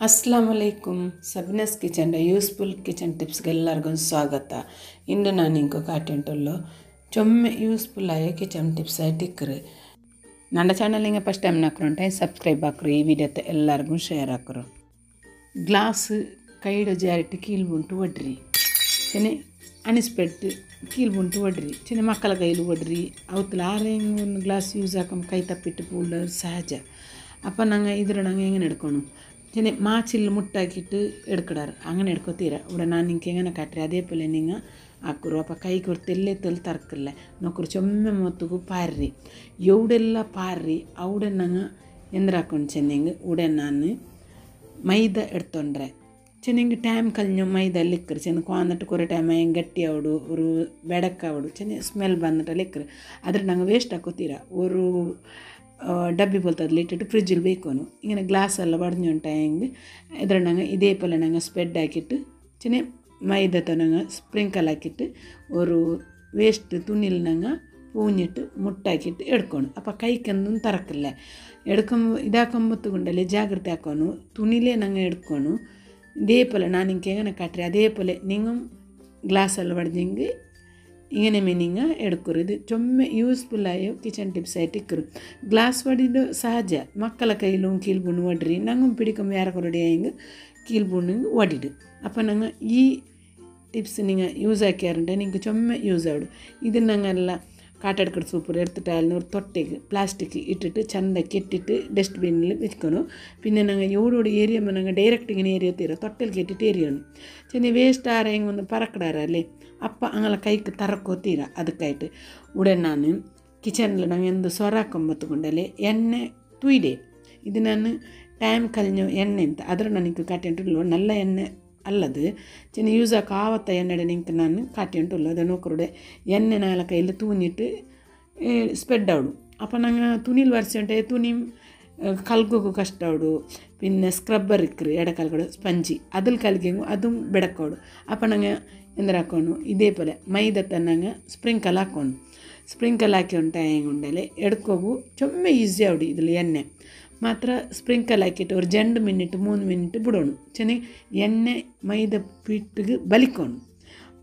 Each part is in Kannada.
ಅಸ್ಲಾಂ ವಲೈಕುಮ್ ಸಬ್ನಸ್ ಕಿಚನ್ ಯೂಸ್ಫುಲ್ ಕಿಚನ್ ಟಿಪ್ಸ್ಗೆ ಎಲ್ಲರಿಗೂ ಸ್ವಾಗತ ಇಂದು ನಾನು ಇಂಕೊಕ ಅಟೆಂಟಲ್ಲೋ ಚೊಮ್ಮೆ ಯೂಸ್ಫುಲ್ ಆಯ ಕಿಚನ್ ಟಿಪ್ಸ್ ಟಿಕ್ಕ್ರಿ ನನ್ನ ಚಾನಲಿಂಗೆ ಫಸ್ಟ್ ಟೈಮ್ ನಾಕ್ರಂಟೆ ಸಬ್ಸ್ಕ್ರೈಬ್ ಹಾಕ್ರು ಈ ವಿಡಿಯೋತೆ ಎಲ್ಲರಿಗೂ ಶೇರ್ ಹಾಕ್ರು ಗ್ಲಾಸ್ ಕೈಡು ಜಾರಿಟ್ಟು ಕೀಲ್ ಬುಂಟು ಒಡ್ರಿ ಚೆನ್ನೆ ಅನಿಸ್ಬಿಟ್ಟು ಕೀಲ್ ಬುಂಟು ಒಡ್ರಿ ಚೆನ್ನೆ ಮಕ್ಕಳ ಕೈಲಿ ಒಡ್ರಿ ಅವತ್ತು ಆರೇಂಗ್ ಒಂದು ಗ್ಲಾಸ್ ಯೂಸ್ ಹಾಕಂ ಕೈ ತಪ್ಪಿಟ್ಟು ಪೂಲ ಸಹಜ அப்போ நாங்கள் இதில் நாங்கள் எங்கே எடுக்கணும் ചെന്നെ ಮಾಚಿಲ್ಲಿ ಮುಟ್ಟಾಕಿಟ್ಟು ಎಡ್ಕಡಾರ ಅಂಗನೆ ಎಡ್ಕೊತೀರ ಇವ್ಡ ನಾನು ಹಿಂಗೆ ಹೆಂಗನ ಕಾಟ್ರಿ ಅದೇ ಪಲ್ಲೆ ನಿಂಗೆ ಹಾಕರು ಅಪ್ಪ ಕೈ ಕೊರು ತೆಲ್ಲೆ ತೆಲ್ ತರ್ಕಲ್ಲ ನೊಕ್ಕರು ಚೊಮ್ಮೆ ಮೊತ್ತಗೂ ಪಾರ್ರಿ ಎವಡೆಲ್ಲ ಪಾರ್ರಿ ಅವಡೆ ನಂಗೆ ಎಂದ್ರ ಹಾಕೊಂಡು ಚೆನ್ನಿಂಗ್ ಉಡೆ ನಾನು ಮೈದಾ ಎಡ್ತೊಂಡ್ರೆ ಚೆನ್ನಿಂಗ್ ಟೈಮ್ ಕಲ್ಲು ಮೈದಾ ಲಿಕ್ಕರು ಚೆನ್ನ ಕಾಂದಿಟ್ಟು ಕೊರೆ ಟೈಮ್ ಹೆಂಗೆ ಗಟ್ಟಿ ಅವಡು ಅವರು ಬೆಡಕ್ಕಾವಡು ಚೆನ್ನ ಸ್ಮೆಲ್ ಬಂದಿಟ್ಟು ಲಿಕ್ಕರು ಆದರೆ ನಂಗೆ ವೇಸ್ಟ್ ಹಾಕೋತೀರ ಅವರು ഡബി പോലത്തെ അതിലിട്ടിട്ട് ഫ്രിഡ്ജിൽ വെക്കുന്നു ഇങ്ങനെ ഗ്ലാസ് ഗ്ലാസ്സെല്ലാം വടഞ്ഞുണ്ടായെങ്കിൽ ഇതരണങ്ങ ഇതേപോലെ ഞങ്ങൾ സ്പ്രെഡാക്കിയിട്ട് ചിന് മൈദ തന്നെ സ്പ്രിങ്കലാക്കിയിട്ട് ഒരു വേസ്റ്റ് തുണിയിൽ ഞങ്ങൾ പൂഞ്ഞിട്ട് മുട്ടാക്കിയിട്ട് എടുക്കണം അപ്പോൾ കൈക്കൊന്നും തറക്കില്ല. എടുക്കുമ്പോൾ ഇതാക്കുമ്പോൾ കൊണ്ടല്ലേ ജാഗ്രത ആക്കുന്നു തുണിയിലേ ഞങ്ങൾ എടുക്കണം ഇതേപോലെ ഞാൻ എനിക്ക് എങ്ങനെ കാട്ടേ അതേപോലെ നിങ്ങൾ ഗ്ലാസ് എല്ലാം വടഞ്ഞെങ്കിൽ ഇങ്ങനെ നിങ്ങൾ എടുക്കും ഇത് ചൊമ്മെ യൂസ്ഫുള്ളായ കിച്ചൺ ടിപ്സ് ആയിട്ട് ഇക്കും ഗ്ലാസ് വടിൻ്റെ സഹജ മക്കളെ കയ്യിലും കീൽപുണ്ണ് വടിരി ഞങ്ങും പിടിക്കും വേറെ കുറടിയായെങ്കിൽ കീൽപുണ്ണ് വടിട് അപ്പം ഞങ്ങൾ ഈ ടിപ്സ് നിങ്ങൾ യൂസ് ആക്കിയാറുണ്ട് നിങ്ങൾക്ക് ചൊമ്മ യൂസ് ആവിടും ഇത് ഞങ്ങളെല്ലാം കാട്ടെടുക്കുന്ന സൂപ്പർ എടുത്തിട്ടായാലും ഒരു തൊട്ടേക്ക് പ്ലാസ്റ്റിക് ഇട്ടിട്ട് ചന്ത കെട്ടിട്ട് ഡസ്റ്റ്ബിന്നിൽ വെക്കണം. പിന്നെ ഞങ്ങൾ എവിടെ ഏരിയ നമ്മൾ ഡയറക്റ്റ് ഇങ്ങനെ ഏരിയ തീരാം തൊട്ടൽ കെട്ടിട്ട് ഏരിയാണ് ചെന്നി വേസ്റ്റ് ആരെയും ഒന്ന് പറക്കിടാറല്ലേ അപ്പം അങ്ങനെ കൈക്ക് തറക്കോ തീര. അതുക്കായിട്ട് ഉടനാണ് കിച്ചണിൽ ഞങ്ങൾ എന്ത് സൊറാക്കൊമ്പത്ത് കൊണ്ടല്ലേ എണ്ണ തുയിലേ. ഇതിനാണ് ടൈം കഴിഞ്ഞ എണ്ണ എന്ത്? അതിലാണ് എനിക്ക് കാട്ടിട്ടുള്ളൂ നല്ല എണ്ണ ಅಲ್ಲದು சின்ன யூஸாக ஆவத்த எண்ணெய் நினைத்து நான் காட்டின்ட்டு இல்லை அதை நோக்கரோட எண்ணெய் நால கையில் தூணிட்டு ஸ்ப்ரெட் ஆகிடும் அப்போ நாங்கள் துணியில் வரிசைன்ட்டு துணி கல்குக்கு கஷ்டாவிடு பின்ன ஸ்க்ரப்பர் இருக்குது இடக்கால்கூட ஸ்பஞ்சி அதில் கலக்கிங்க அதுவும் பெடக்காவிடும் அப்போ நாங்கள் எந்திராக்கணும் இதே போல் மைதத்தை நாங்கள் ஸ்ப்ரிங்கல் ಹಾಕೋಣ ಸ್ಪ್ರಿಂಕಲ್ ಹಾಕಿ ಉಂಟು ಹೆಂಗೆ ಉಂಡಲೆ ಎಡ್ಕೋಗು ಚೊಮ್ಮೆ ಈಸಿ ಆವಿಡಿ ಇದ್ರಲ್ಲಿ ಎಣ್ಣೆ ಮಾತ್ರ ಸ್ಪ್ರಿಂಕಲ್ ಹಾಕಿಟ್ಟು ಅವ್ರು ಜಂಡು ಮಿನಿಟ್ ಮೂರು ಮಿನಿಟ್ ಬಿಡೋಣ. ಚೆನ್ನಾಗಿ ಎಣ್ಣೆ ಮೈದ ಪಿಟ್ಟಿಗೆ ಬಲಿಕೋಣ.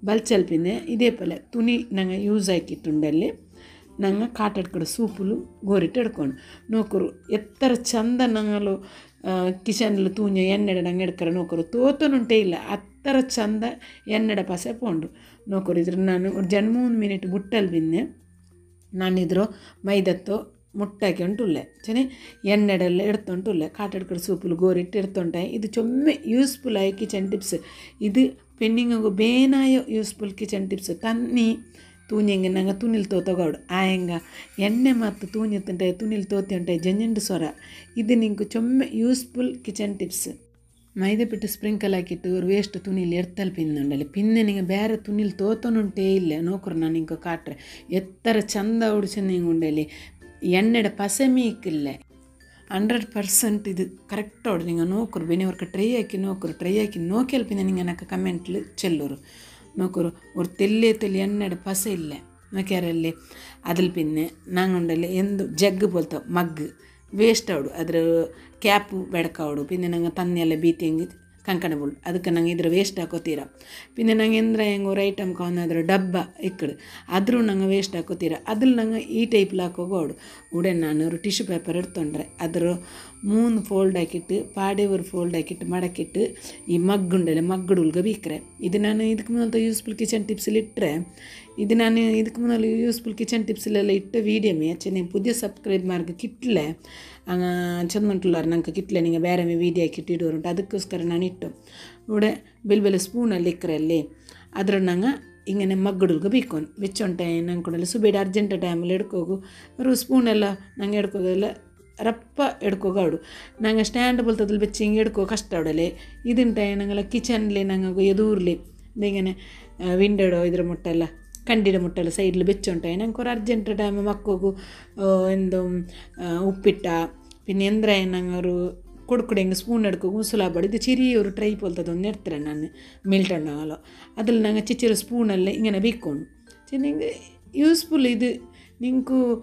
ಬಲ್ಚಲ್ಪಿಂದೆ ಇದೇ ಪಲ್ಲೆ ತುಣಿ ನಂಗೆ ಯೂಸ್ ಹಾಕಿಟ್ಟುಂಡಲ್ಲಿ ನಂಗೆ ಕಾಟಡ್ ಕಡೆ ಸೂಪುಲು ಗೋರಿಟ್ಟು ಇಡ್ಕೊಂಡು ನೋಕರು ಎತ್ತರ ಚಂದ ನಂಗಲು ಕಿಚನ್ಲು ತೂಂಜ ಎಣ್ಣೆಡೆ ನಂಗೆ ಎಡ್ಕರ ನೋಕರು ತೋತನುಂಟೇ ಇಲ್ಲ. ಅತ್ತರ ಚಂದ ಎಣ್ಣೆಡೆ ಪಾಸೆ ಪೋಂಡು ನೋಕರು ಇದ್ರೆ ನಾನು ಜನ್ಮೂನ್ ಮಿನಿಟ್ ಬುಟ್ಟಲ್ಲಿ ಬಿನ್ನೆ ನಾನಿದ್ರು ಮೈದತ್ತು ಮುಟ್ಟಾಕೊಂಡುಳ್ಳೆ ಚೆನ್ನೆ ಎಣ್ಣೆಡೆಲ್ಲ ಎಡ್ತೊಂಡುಳ್ಳೆ ಕಾಟಡ್ಕಡೆ ಸೂಪುಲು ಗೋರಿಟ್ಟು ಎಡ್ತೊಂಡೆ ಇದು ಚೊಮ್ಮೆ ಯೂಸ್ಫುಲ್ ಆಗಿ ಕಿಚನ್ ಟಿಪ್ಸ್ ಇದು ಪೆಂಡಿಂಗು ಬೇನಾಯ ಯೂಸ್ಫುಲ್ ಕಿಚನ್ ಟಿಪ್ಸ್ ತನ್ನಿ ತೂನಿಂಗ ನಂಗೆ ತುನಿಲ್ ತೋತಗೋಡು ಆಯಂಗ ಎಣ್ಣೆ ಮತ್ತು ತೂನಿ ತಿಂಟೆ ತುನಿಲ್ ತೋತಿ ಉಂಟೆ ಜಂಜಂಡು ಸೊರ ಇದು ನಿಂಗೆ ಚೊಮ್ಮೆ ಯೂಸ್ಫುಲ್ ಕಿಚನ್ ಟಿಪ್ಸ್ ಮೈದೆ ಪಿಟ್ಟು ಸ್ಪ್ರಿಂಕಲ್ ಹಾಕಿಟ್ಟು ಅವ್ರು ವೇಸ್ಟ್ ತುನಿಲ್ ಎಡ್ತಲ್ ಪಿನ್ನುಂಡಲ್ಲಿ ಪಿನ್ನೆ ನಿಂಗೆ ಬೇರೆ ತುನಿಲ್ ತೋತನುಂಟೇ ಇಲ್ಲ ನೋಕರು ನಾನು ನಿಂಗೆ ಕಾಟ್ರೆ ಎತ್ತರ ಚಂದ ಉಡ್ಚೆ ನಿಂಗೆ ಉಂಡಲಿ ಎಣ್ಣೆಡ ಪಸೆ ಮೀಕಿಲ್ಲ ಹಂಡ್ರೆಡ್ ಪರ್ಸೆಂಟ್ ಇದು ಕರೆಕ್ಟ್ ಹೊಡ್ದು ನಿಂಗೆ ನೋಕರು ಬೇನೆ ಅವ್ರಿಗೆ ಟ್ರೈ ಹಾಕಿ ನೋಕರು ಟ್ರೈ ಹಾಕಿ ನೋಕೆಲ್ ಪಿನ್ನ ನಿಂಗೆ ನನಗೆ ಕಮೆಂಟ್ಲು ಚೆಲ್ಲೋರು നോക്കൂ ഒരു തെല്ലിയ തെല്ലി എണ്ണയുടെ പസ ഇല്ല നോക്കിയാറല്ലേ അതിൽ പിന്നെ ഞങ്ങളുണ്ടല്ലേ എന്ത് ജഗ് പോലത്തെ മഗ് വേസ്റ്റ് ആവിടും ಅದ್ರ ಕ್ಯಾಪು ಬೆಡಕಾವಡು ಪಿನ್ನೆ ನಂಗೆ ತನ್ನೆಲ್ಲ ಬೀತಿ ಕಂಕಣಬುಳು ಅದಕ್ಕೆ ನಂಗೆ ಇದ್ರ ವೇಸ್ಟ್ ಹಾಕೋತೀರ ಪಿನ್ನೆ ನಂಗೆ ಎಂದ್ರೆ ಹೆಂಗೆ ಒಂದು ಐಟಮ್ ಕಾನಾದ್ರು ಡಬ್ಬ ಇಕ್ಕಡು ಆದರೂ ನಂಗೆ ವೇಸ್ಟ್ ಹಾಕೋತೀರ ಅದ್ರಲ್ಲಿ ನಂಗೆ ಈ ಟೈಪ್ಲ ಹಾಕೋಗೋಡು ಉಡೆ ನಾನು ഒരു ടിഷ്യൂ പേപ്പർ എടുത്തോണ്ടേ അതൊരു മൂന്ന് ഫോൾഡ് ആക്കിയിട്ട് പാടെ ഒരു ഫോൾഡ് ആക്കിയിട്ട് മടക്കിയിട്ട് ഈ മഗ്ഗുണ്ടല്ലേ മഗ്ഗുടെ ഉൾഗ ബീക്കറേ ഇത് ഞാൻ ഇതിക്ക് മുന്നത്തെ യൂസ്ഫുൾ കിച്ചൺ ടിപ്സിൽ ഇട്ടേ. ಇದು ನಾನು ಇದಕ್ಕೆ ಮುನ್ನಲ್ಲಿ ಯೂಸ್ಫುಲ್ ಕಿಚನ್ ಟಿಪ್ಸ್ಲೆಲ್ಲ ಇಟ್ಟು ವೀಡಿಯೋಮೆ ಅಚ್ಚನೆ ಪುದಿಯ ಸಬ್ಸ್ಕ್ರೈಬ್ ಮಾಡ್ಕ, ಕಿಟ್ಲೆ. ಚಂದ ಉಂಟಲ್ಲ ನಂಗೆ ಕಿಟ್ಲೆ, ನಿಂಗೆ ಬೇರೆ ವೀಡಿಯೋ ಕಿಟ್ಟಿಡೋರು ಉಂಟು. ಅದಕ್ಕೋಸ್ಕರ ನಾನು ಇಟ್ಟು ಉಡೆ ಬೆಲೆ ಬೆಲೆ ಸ್ಪೂನಲ್ಲಿ ಇಕ್ಕರಲ್ಲಿ ಅದ್ರ ನಂಗೆ ഇങ്ങനെ മഗ്ഗടുക ബീക്കോൻ വെച്ചോണ്ടേ ഞങ്ങൾക്കുണ്ടല്ലോ ಸುಬೇಡ ಅರ್ಜೆಂಟ್ ಟೈಮಲ್ಲಿ ಎಡ್ಕೋಗು. ಅವರು ಸ್ಪೂನೆಲ್ಲ ನಂಗೆ ಎಡ್ಕೋದಲ್ಲ ರಪ್ಪ ಎಡ್ಕೋಗ ಅವಡು ನಂಗೆ ಸ್ಟ್ಯಾಂಡ್ ಬಲ್ತದಲ್ಲಿ ಬೆಚ್ಚಿ ಹಿಂಗೆ ಎಡ್ಕೋ ಕಷ್ಟ ಅವಡಲೆ ಇದಿಂಟೆ ನಂಗೆಲ್ಲ ಕಿಚನ್ಲಿ ನಂಗೆ ಎದೂರ್ಲಿ. ಹಿಂಗೆ ವಿಂಡೋಡೋ ಇದ್ರ ಮೊಟ್ಟೆಲ್ಲ. కండిడ ముట్టలు సైడ్లు బెచ్చి ఉంటాయి నాకు అర్జెంట్ టైం మక్కకు ఎందు ఉప్ಪಿಟ್ಟ പിന്നെ എന്തിനായൊരു കൊടുക്കടെ എങ്കിൽ സ്പൂൺ എടുക്കും ഉസുലാബടി ഇത് ചെറിയൊരു ട്രൈ പോലത്തെ ഒന്ന് എടുത്തരാൻ ഞാൻ മിൽട്ടുണ്ടാകാലോ അതിൽ ഞങ്ങൾ ചെറിയ സ്പൂണെല്ലാം ഇങ്ങനെ വെക്കണം ചെന്നെങ്കിൽ യൂസ്ഫുൾ ഇത് നിങ്ങൾക്ക്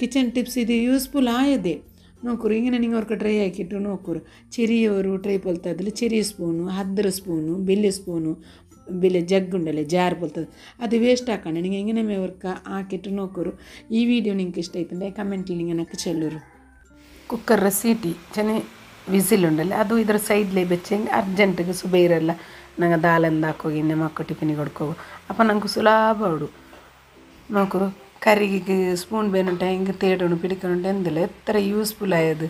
കിച്ചൺ ടിപ്സ് ഇത് യൂസ്ഫുൾ ആയതേ നോക്കൂറ് ഇങ്ങനെ നിങ്ങൾ അവർക്ക് ട്രൈ ആക്കിയിട്ട് നോക്കൂറ് ചെറിയൊരു ട്രൈ പോലത്തെ അതിൽ ചെറിയ സ്പൂണു ഹദ്ര സ്പൂണു വലിയ സ്പൂണു ಬೆಲೆ ಜಗ್ಗುಂಡಲೆ ಜಾರ್ ಬರ್ತದೆ ಅದು ವೇಸ್ಟ್ ಹಾಕೊಂಡು ನಿಂಗೆ ಹೆಂಗೆ ಮೇವರ್ಕ ಹಾಕಿಟ್ಟು ನೋಕರು ಈ ವಿಡಿಯೋ ನಿಂಗೆ ಇಷ್ಟ ಆಯ್ತಂಡೆ ಕಮೆಂಟ್ಲಿ ನಿಂಗೆ ನಕ್ಕೆ ಚೆಲ್ಲೂರು. ಕುಕ್ಕರ್ ಸೀಟಿ ಚೆನ್ನ ವಿಸಿಲ್ ಉಂಡಲ್ಲ, ಅದು ಇದರ ಸೈಡ್ಲೇ ಬೆಚ್ಚಂಗೆ ಅರ್ಜೆಂಟಿಗೆ ಸುಬೇರಲ್ಲ ನಂಗೆ ದಾಲಂದು ಹಾಕೋಗಿ, ಇನ್ನೇ ಮಕ್ಕಳು ಟಿಫಿನಿಗೆ ಹೊಡ್ಕೋಗು. ಅಪ್ಪ ನಂಗೆ ಸುಲಭ ಅವಡು ನೋಕರು ಕರಿಗೆ ಸ್ಪೂನ್ ಬೇನುಂಟ, ಹಿಂಗೆ ತೇಡೋಣ ಪಿಡಿಕೊಂಡು ಎಂದಿಲ್ಲ. ಎತ್ತರ ಯೂಸ್ಫುಲ್ ಆಯದು.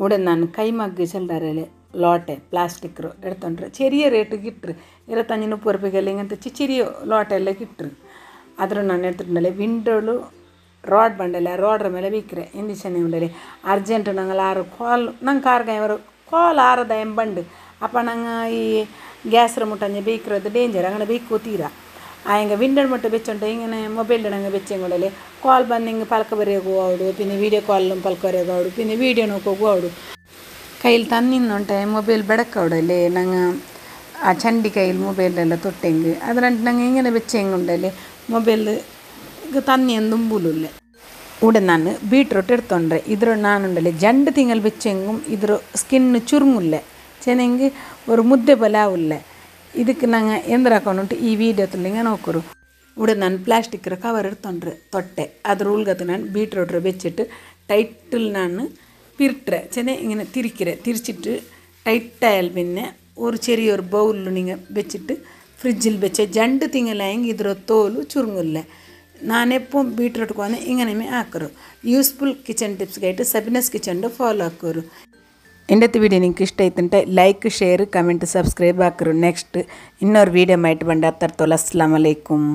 ಉಡೆ ನಾನು ಕೈ ಮಗ್ಗಿ ಚೆಲ್ಲಾರೆ ಲೋಟೆ ಪ್ಲಾಸ್ಟಿಕ್ರು ಎಡ್ತೊಂಡ್ರೆ. ಚೆರಿಯ ರೇಟಿಗೆ ಇಟ್ರು. ಇರತ್ತಂಜಿನ ಉಪ್ಪು ರೂಪಾಯಿಗೆಲ್ಲ ಹಿಂಗಂತ ಚಿಚಿರಿಯ ಲೋಟೆ ಎಲ್ಲ ಇಟ್ರು. ಅದ್ರ ನಾನು ಎಡ್ತಿಟ್ನಲೆ ವಿಂಡೋಳು ರೋಡ್ ಬಂಡಲೆ ರೋಡ್ರ ಮೇಲೆ ಬಿಕ್ರೆ ಇಂದಿಶನೆ ಉಂಡಲೆ. ಅರ್ಜೆಂಟ್ ನಂಗೆ ಆರು ಕಾಲ್ ನಂಗೆ ಕಾರ್ಗಾಯವರು ಕಾಲ್ ಆರದ ಎಂಬಂಡು. ಅಪ್ಪ ನಂಗೆ ಈ ಗ್ಯಾಸ್ರ ಮುಟ್ಟಂಜೆ ಬೇಕಿರೋದು ಡೇಂಜರ್ ಅಂಗಡೆ ಬೇಕು ತೀರಾ ಆ ಹಿಂಗೆ ವಿಂಡೋಡ್ ಮುಟ್ಟ ಬೆಚ್ಚುಂಟು ಹಿಂಗೆ ಮೊಬೈಲ್ ನಂಗೆ ಬೆಚ್ಚಂಗೊಡಲೆ ಕಾಲ್ ಬಂದು ಹಿಂಗೆ ಪಲ್ಕ ಬರೆಯೋಗು ಅವಡು ಪಿನ್ನೆ ವೀಡಿಯೋ ಕಾಲ್ ಪಲ್ಕ ಬರೆಯೋಗು ಅವಡು ಪಿನ್ನೆ ವೀಡಿಯೋ ನೋಕೋಗು ಅವಡು ಕೈಲಿ ತನ್ನಿಂದುಂಟೆ ಮೊಬೈಲ್ ಬೆಡಕವಡಲೆ ನಂಗೆ ಆ ಚಂಡಿ ಕೈಲಿ ಮೊಬೈಲ್ ಎಲ್ಲ ತೊಟ್ಟೆಂಗೆ ಅದ್ರಂಟು ನಂಗೆ ಹಿಂಗೆ ಬೆಚ್ಚಂಗೆ ಉಂಡಲೆ ಮೊಬೈಲ್ ತನ್ನಿ ದುಂಬುಲುಲ್ಲೆ ಉಡ ನಾನು ಬೀಟ್ರೂಟ್ ಇಡ್ತೊಂಡ್ರೆ ಇದ್ರ ನಾನುಂಡಲೆ ಜಂಡು ತಿಂಗಳು ಬೆಚ್ಚಂಗು ಇದ್ರ ಸ್ಕಿನ್ ಚುರುಮುಲ್ಲೆ ಚೆನ್ನಾಗಿ ஒரு ಮುದ್ದೆ ಬಲ ಉಲ್ಲೆ ಇದಕ್ಕೆ ನಂಗೆ ಎಂದ್ರೆ ಹಾಕೊಂಡುಂಟು ಈ ವೀಡಿಯೋದಲ್ಲಿ ನೋಕ್ಕರು ഇവിടെ ഞാൻ പ്ലാസ്റ്റിക് കവർ എടുത്തോണ്ട് തൊട്ടെ. അതിൽ ഉൾകത്ത് ഞാൻ ബീട്രൂട്ട് വെച്ചിട്ട് ടൈറ്റിൽ ഞാൻ പിരിട്ടെ ചെന്നെ ഇങ്ങനെ തിരിക്കരെ. തിരിച്ചിട്ട് ടൈറ്റായാൽ പിന്നെ ഒരു ചെറിയൊരു ബൗളിൽ നിങ്ങൾ വെച്ചിട്ട് ഫ്രിഡ്ജിൽ വെച്ച രണ്ട് തിങ്ങലായെങ്കിൽ ഇതിൽ തോൽ ചുരുങ്ങില്ല ഞാനെപ്പോൾ ബീട്രൂട്ട് വന്ന് ഇങ്ങനെ ആക്കരു യൂസ്ഫുൾ കിച്ചൺ ടിപ്സ് ആയിട്ട് സബിനസ് കിച്ചണിന്റെ ഫോളോ ആക്കരു ಇಂಡತ್ತು ವಿಡಿಯೋ ನಿಂಗೆ ಇಷ್ಟ ಆಯ್ತಂತೆ ಲೈಕ್ ಶೇರ್ ಕಮೆಂಟ್ ಸಬ್ಸ್ಕ್ರೈಬ್ ಹಾಕಿರು ನೆಕ್ಸ್ಟ್ ಇನ್ನೊರು ವೀಡಿಯೋ ಮಾಡಿ ಬಂದು ಹತ್ತಾರ ತೋಲ ಅಸ್ಲಾಮಲೈಕುಮ್